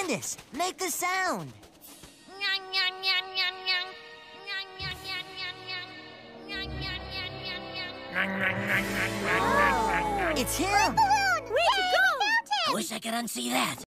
Candace, make the sound. It's him. I wish I could unsee that.